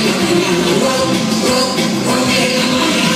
Whoa, whoa, whoa, yeah.